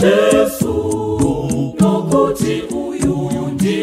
jesu nokuti uyu ndi